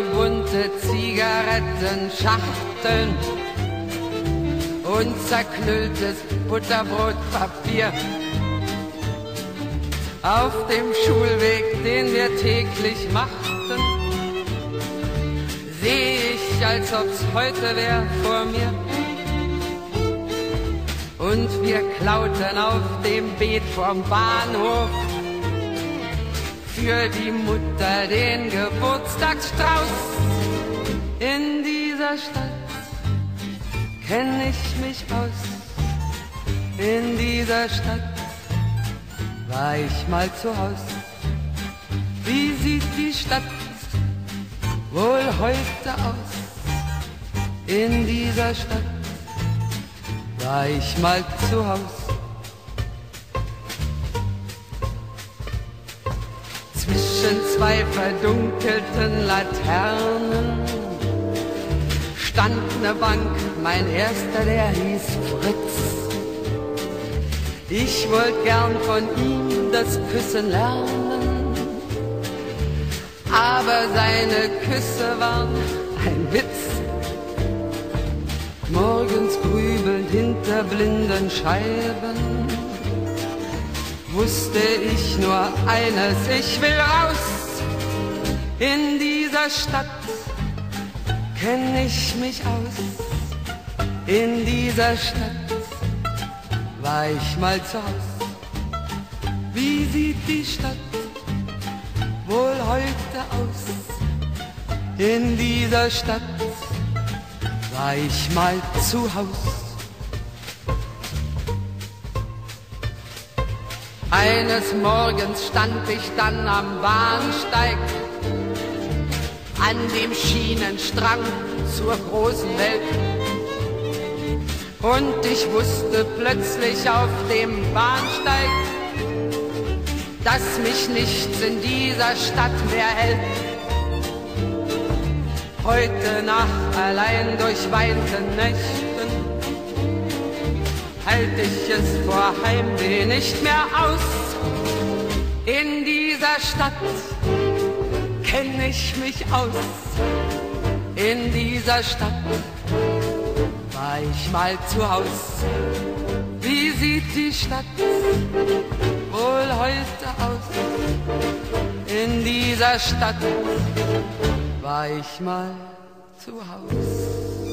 bunte Zigarettenschachteln und zerknülltes Butterbrotpapier. Auf dem Schulweg, den wir täglich machten, sehe ich, als ob's heute wär vor mir. Und wir klauten auf dem Beet vom Bahnhof für die Mutter den Geburtstagsstrauß. In dieser Stadt kenn ich mich aus. In dieser Stadt war ich mal zu Haus. Wie sieht die Stadt wohl heute aus? In dieser Stadt war ich mal zu Haus. Zwischen zwei verdunkelten Laternen stand ne Bank, mein erster, der hieß Fritz. Ich wollte gern von ihm das Küssen lernen, aber seine Küsse waren ein Witz. Morgens grübelnd hinter blinden Scheiben wusste ich nur eines, ich will raus in dieser Stadt, kenn ich mich aus. In dieser Stadt war ich mal zu Haus. Wie sieht die Stadt wohl heute aus? In dieser Stadt war ich mal zu Haus. Eines Morgens stand ich dann am Bahnsteig, an dem Schienenstrang zur großen Welt. Und ich wusste plötzlich auf dem Bahnsteig, dass mich nichts in dieser Stadt mehr hält. Heute Nacht allein durch weite Nächten halt ich es vor Heimweh nicht mehr aus. In dieser Stadt kenn ich mich aus. In dieser Stadt war ich mal zu Haus. Wie sieht die Stadt wohl heute aus? In dieser Stadt war ich mal zu Haus.